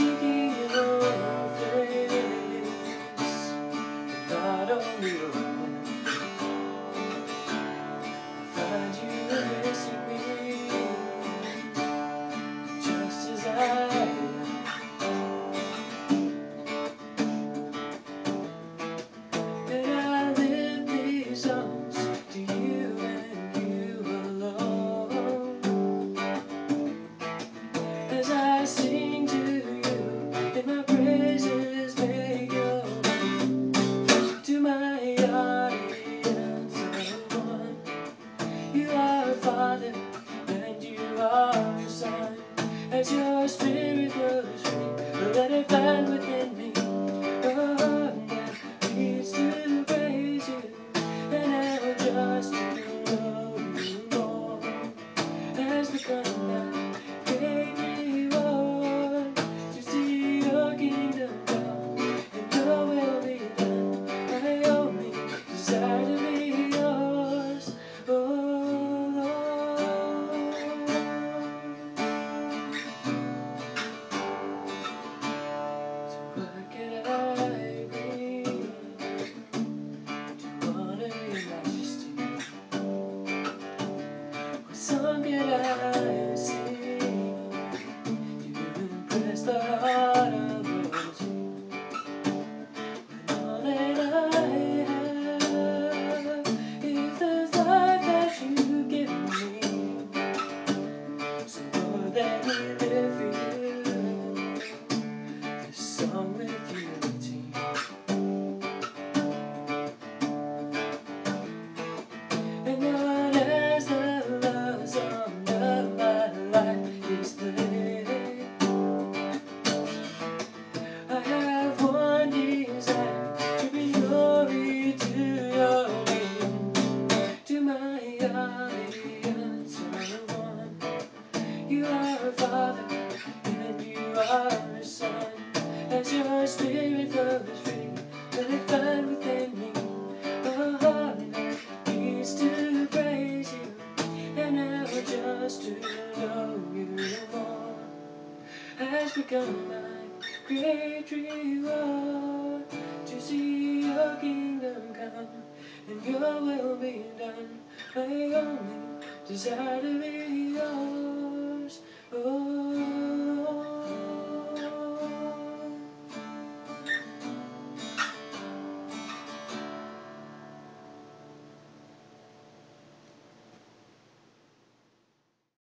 to give. Spirit flows free, let it find within me. A heart that beats to praise you and now just to know you more has become my great impress the Father, and you are Son. As your spirit flows free, let it find within me oh, a heart that beats to praise you, and now just to know you more has become my great reward to see your kingdom come and your will be done. I only desire to be yours, oh